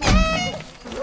Hey!